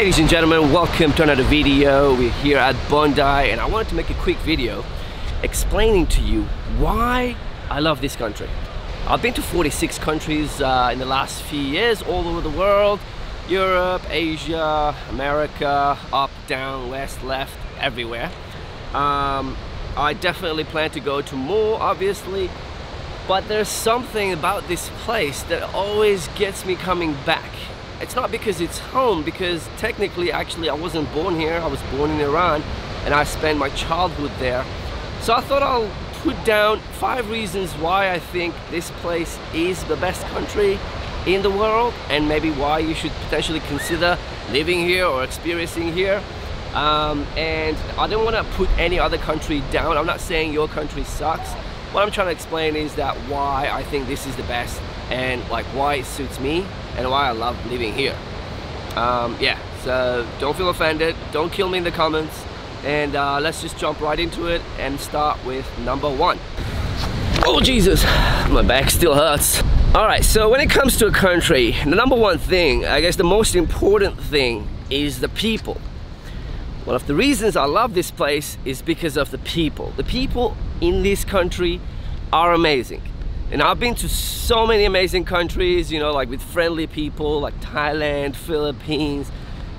Ladies and gentlemen, welcome to another video. We're here at Bondi and I wanted to make a quick video explaining to you why I love this country. I've been to 46 countries uh, in the last few years all over the world. Europe, Asia, America, up, down, west, left, everywhere. Um, I definitely plan to go to more, obviously, but there's something about this place that always gets me coming back it's not because it's home, because technically, actually, I wasn't born here. I was born in Iran, and I spent my childhood there. So I thought I'll put down five reasons why I think this place is the best country in the world, and maybe why you should potentially consider living here or experiencing here. Um, and I don't want to put any other country down. I'm not saying your country sucks. What I'm trying to explain is that why I think this is the best and like why it suits me and why I love living here. Um, yeah, so don't feel offended, don't kill me in the comments, and uh, let's just jump right into it and start with number one. Oh Jesus, my back still hurts. All right, so when it comes to a country, the number one thing, I guess the most important thing is the people. One of the reasons I love this place is because of the people. The people in this country are amazing. And I've been to so many amazing countries, you know, like with friendly people, like Thailand, Philippines,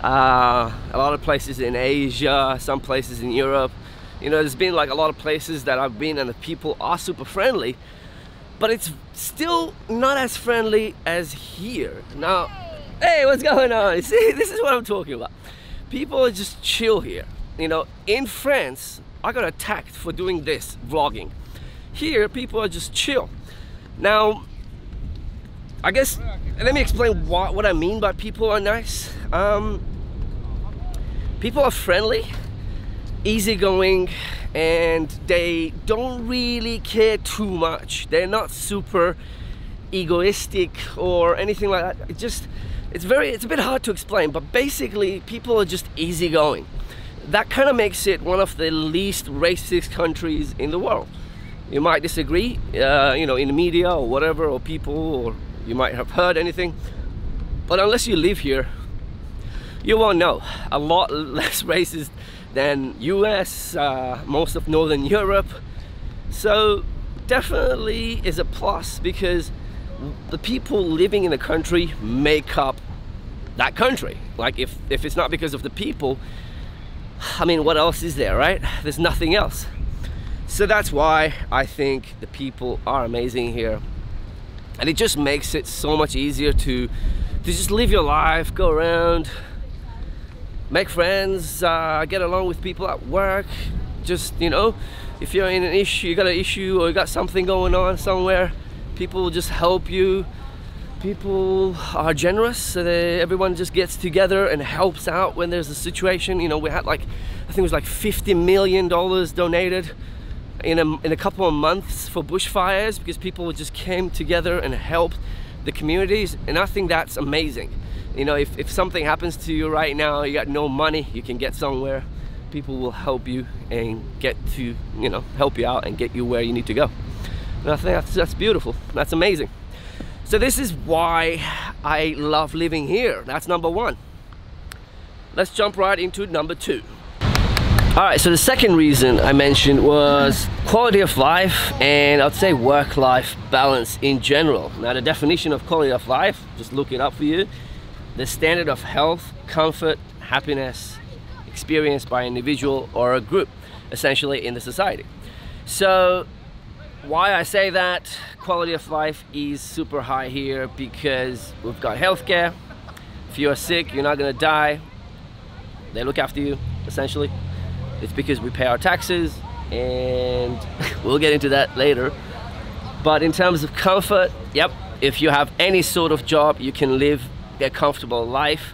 uh, a lot of places in Asia, some places in Europe. You know, there's been like a lot of places that I've been and the people are super friendly, but it's still not as friendly as here. Now, hey, what's going on? See, this is what I'm talking about. People are just chill here. You know, in France, I got attacked for doing this, vlogging. Here, people are just chill now, I guess, let me explain what, what I mean by people are nice. Um, people are friendly, easygoing, and they don't really care too much. They're not super egoistic or anything like that. It just, it's very, it's a bit hard to explain, but basically people are just easygoing. That kind of makes it one of the least racist countries in the world you might disagree uh, you know in the media or whatever or people or you might have heard anything but unless you live here you won't know. A lot less racist than US uh, most of Northern Europe. So definitely is a plus because the people living in the country make up that country. Like if if it's not because of the people I mean what else is there right? There's nothing else so that's why I think the people are amazing here. And it just makes it so much easier to, to just live your life, go around, make friends, uh, get along with people at work. Just, you know, if you're in an issue, you got an issue or you got something going on somewhere, people will just help you. People are generous, so they, everyone just gets together and helps out when there's a situation. You know, we had like, I think it was like $50 million donated in a, in a couple of months for bushfires because people just came together and helped the communities and I think that's amazing. You know if, if something happens to you right now you got no money you can get somewhere people will help you and get to you know help you out and get you where you need to go. And I think that's, that's beautiful. That's amazing. So this is why I love living here. That's number one. Let's jump right into number two all right, so the second reason I mentioned was quality of life and I'd say work-life balance in general. Now the definition of quality of life, just look it up for you, the standard of health, comfort, happiness experienced by an individual or a group, essentially in the society. So why I say that quality of life is super high here because we've got healthcare. If you're sick, you're not gonna die. They look after you, essentially. It's because we pay our taxes and we'll get into that later. But in terms of comfort, yep, if you have any sort of job, you can live a comfortable life.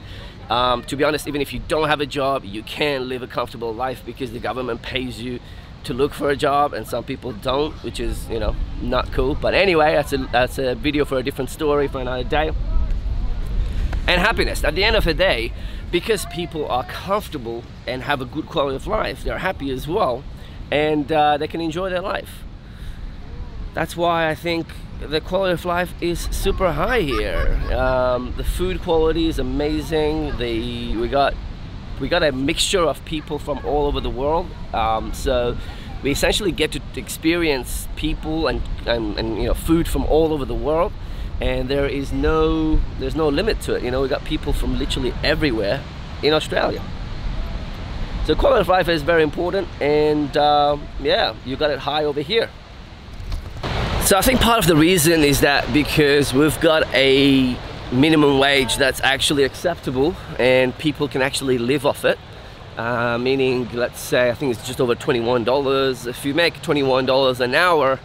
Um, to be honest, even if you don't have a job, you can live a comfortable life because the government pays you to look for a job and some people don't, which is, you know, not cool. But anyway, that's a, that's a video for a different story for another day. And happiness, at the end of the day, because people are comfortable and have a good quality of life, they're happy as well, and uh, they can enjoy their life. That's why I think the quality of life is super high here. Um, the food quality is amazing. The we got we got a mixture of people from all over the world. Um, so we essentially get to experience people and, and, and you know food from all over the world and there is no there's no limit to it you know we got people from literally everywhere in Australia. So quality of life is very important and uh, yeah you got it high over here. So I think part of the reason is that because we've got a minimum wage that's actually acceptable and people can actually live off it uh, meaning let's say I think it's just over $21 if you make $21 an hour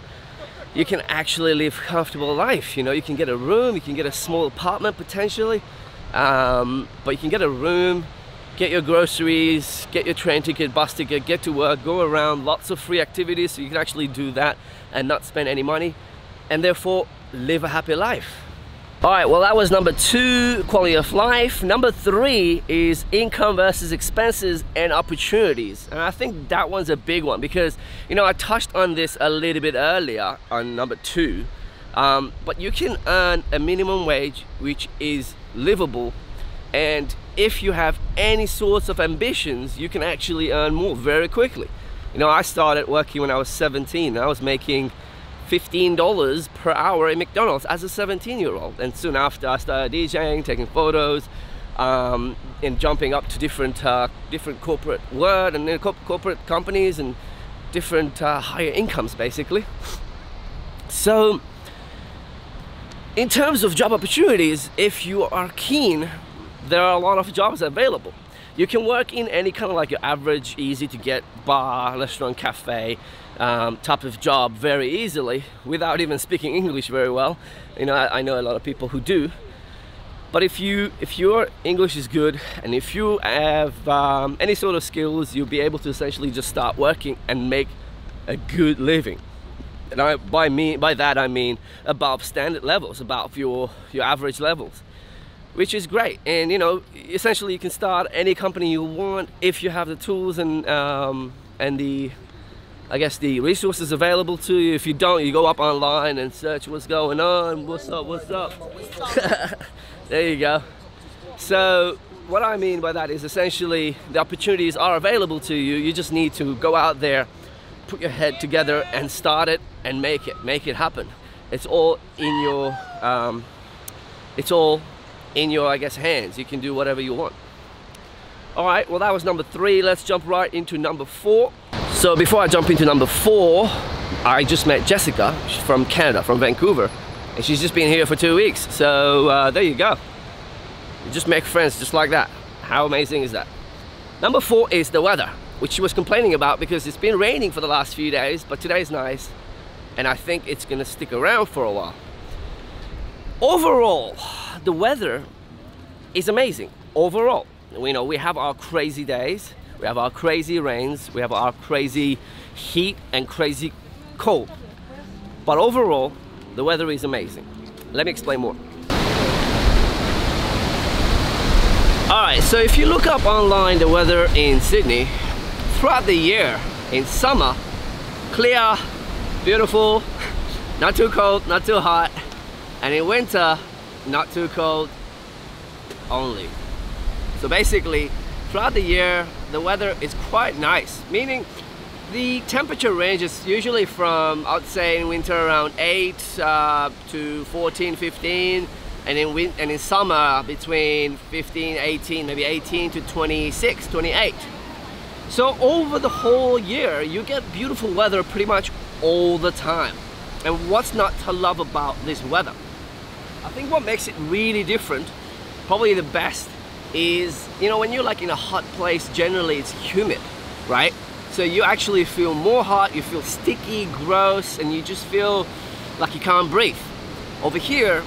you can actually live comfortable life you know? You can get a room you can get a small apartment potentially um, but you can get a room get your groceries get your train ticket bus ticket get to work go around lots of free activities so you can actually do that and not spend any money and therefore live a happy life all right, well, that was number two, quality of life. Number three is income versus expenses and opportunities. And I think that one's a big one because, you know, I touched on this a little bit earlier on number two. Um, but you can earn a minimum wage which is livable. And if you have any sorts of ambitions, you can actually earn more very quickly. You know, I started working when I was 17. I was making $15 per hour in McDonald's as a 17 year old. And soon after I started DJing, taking photos, um, and jumping up to different uh, different corporate world and co corporate companies and different uh, higher incomes basically. So in terms of job opportunities, if you are keen, there are a lot of jobs available. You can work in any kind of like your average, easy to get bar, restaurant, cafe, um, type of job very easily without even speaking English very well. You know, I, I, know a lot of people who do. But if you if your English is good and if you have um, any sort of skills, you'll be able to essentially just start working and make a good living. And I, by me by that I mean above standard levels, above your your average levels, which is great. And you know, essentially you can start any company you want if you have the tools and um, and the I guess the resources available to you. If you don't, you go up online and search what's going on, what's up, what's up. there you go. So what I mean by that is essentially the opportunities are available to you. You just need to go out there, put your head together and start it and make it, make it happen. It's all in your, um, it's all in your, I guess, hands. You can do whatever you want. All right, well that was number three. Let's jump right into number four. So before I jump into number four, I just met Jessica from Canada, from Vancouver. And she's just been here for two weeks. So uh, there you go. You just make friends just like that. How amazing is that? Number four is the weather, which she was complaining about because it's been raining for the last few days, but today is nice. And I think it's gonna stick around for a while. Overall, the weather is amazing. Overall, we know we have our crazy days, we have our crazy rains, we have our crazy heat and crazy cold. But overall, the weather is amazing. Let me explain more. Alright, so if you look up online the weather in Sydney, throughout the year, in summer, clear, beautiful, not too cold, not too hot, and in winter, not too cold only. So basically, throughout the year, the weather is quite nice, meaning the temperature range is usually from, I'd say in winter around 8 uh, to 14, 15, and in, win and in summer between 15, 18, maybe 18 to 26, 28. So over the whole year, you get beautiful weather pretty much all the time. And what's not to love about this weather? I think what makes it really different, probably the best, is, you know, when you're like in a hot place, generally it's humid, right? So you actually feel more hot, you feel sticky, gross, and you just feel like you can't breathe. Over here,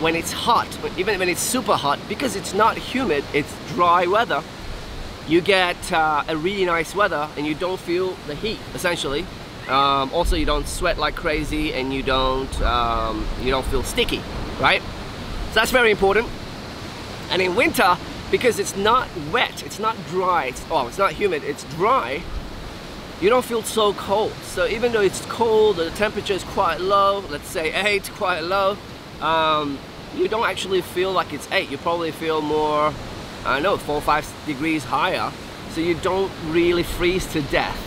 when it's hot, even when it's super hot, because it's not humid, it's dry weather, you get uh, a really nice weather and you don't feel the heat, essentially. Um, also, you don't sweat like crazy and you don't, um, you don't feel sticky, right? So that's very important. And in winter, because it's not wet, it's not dry, it's, oh, it's not humid, it's dry, you don't feel so cold. So even though it's cold, the temperature is quite low, let's say 8, quite low, um, you don't actually feel like it's 8. You probably feel more, I don't know, 4 or 5 degrees higher. So you don't really freeze to death.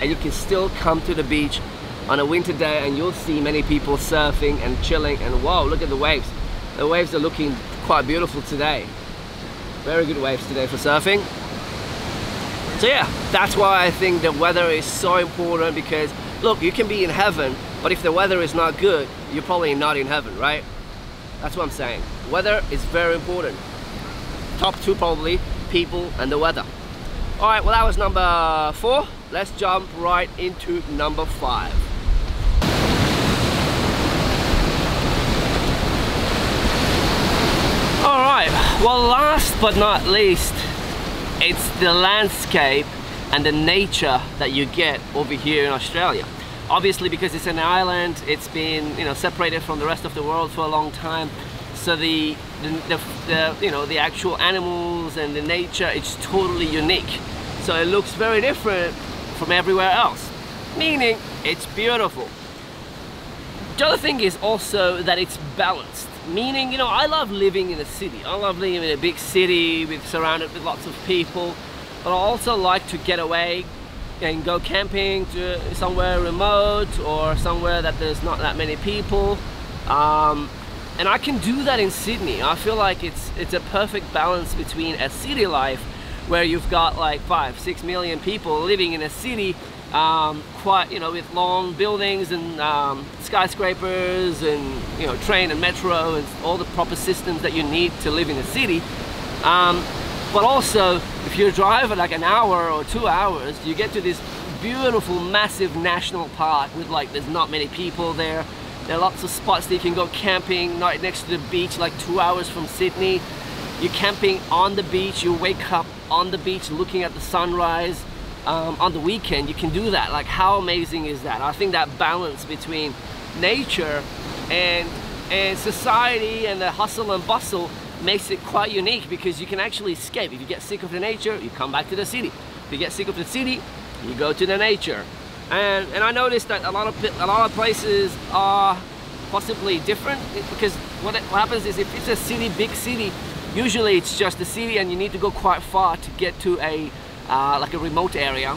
And you can still come to the beach on a winter day and you'll see many people surfing and chilling and whoa, look at the waves. The waves are looking quite beautiful today. Very good waves today for surfing. So yeah, that's why I think the weather is so important because look, you can be in heaven, but if the weather is not good, you're probably not in heaven, right? That's what I'm saying. Weather is very important. Top two probably, people and the weather. All right, well that was number four. Let's jump right into number five. All right, well last but not least, it's the landscape and the nature that you get over here in Australia. Obviously because it's an island, it's been you know separated from the rest of the world for a long time. So the, the, the, the you know the actual animals and the nature it's totally unique. So it looks very different from everywhere else. Meaning it's beautiful. The other thing is also that it's balanced meaning you know I love living in a city. I love living in a big city with surrounded with lots of people. But I also like to get away and go camping to somewhere remote or somewhere that there's not that many people. Um, and I can do that in Sydney. I feel like it's it's a perfect balance between a city life where you've got like five six million people living in a city um, quite you know with long buildings and um, skyscrapers and you know train and metro and all the proper systems that you need to live in a city. Um, but also if you drive for like an hour or two hours you get to this beautiful massive national park with like there's not many people there. There are lots of spots that you can go camping right next to the beach like two hours from Sydney you're camping on the beach you wake up on the beach looking at the sunrise um, on the weekend you can do that. Like how amazing is that? I think that balance between nature and and society and the hustle and bustle makes it quite unique because you can actually escape. If you get sick of the nature you come back to the city. If you get sick of the city you go to the nature. And and I noticed that a lot of a lot of places are possibly different because what, what happens is if it's a city big city usually it's just a city and you need to go quite far to get to a uh, like a remote area.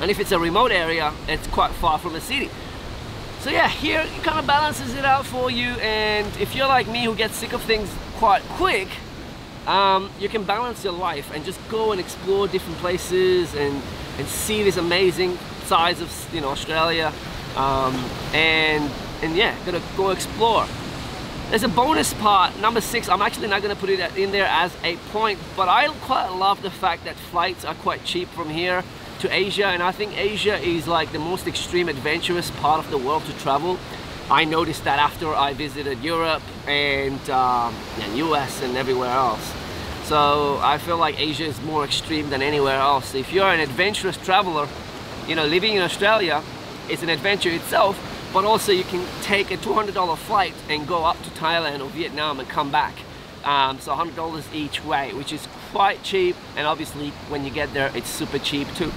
And if it's a remote area it's quite far from the city. So yeah here it kind of balances it out for you and if you're like me who gets sick of things quite quick um, you can balance your life and just go and explore different places and and see this amazing size of you know Australia. Um, and and yeah gonna go explore there's a bonus part, number six, I'm actually not going to put it in there as a point, but I quite love the fact that flights are quite cheap from here to Asia, and I think Asia is like the most extreme adventurous part of the world to travel. I noticed that after I visited Europe and, um, US and everywhere else. So I feel like Asia is more extreme than anywhere else. If you're an adventurous traveler, you know, living in Australia is an adventure itself, but also you can take a $200 flight and go up to Thailand or Vietnam and come back. Um, so $100 each way, which is quite cheap. And obviously when you get there, it's super cheap too.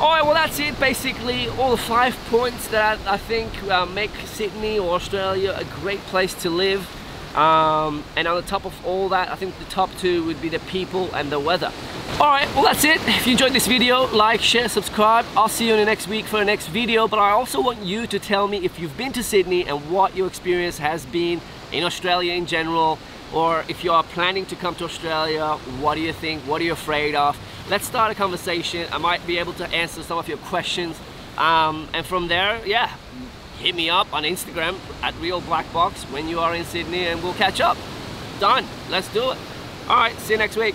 All right, well that's it. Basically, all the five points that I think uh, make Sydney or Australia a great place to live. Um, and on the top of all that, I think the top two would be the people and the weather. Alright, well that's it. If you enjoyed this video, like, share, subscribe. I'll see you in the next week for the next video. But I also want you to tell me if you've been to Sydney and what your experience has been in Australia in general. Or if you are planning to come to Australia, what do you think? What are you afraid of? Let's start a conversation. I might be able to answer some of your questions. Um, and from there, yeah, hit me up on Instagram at Real Black Box when you are in Sydney and we'll catch up. Done. Let's do it. All right, see you next week.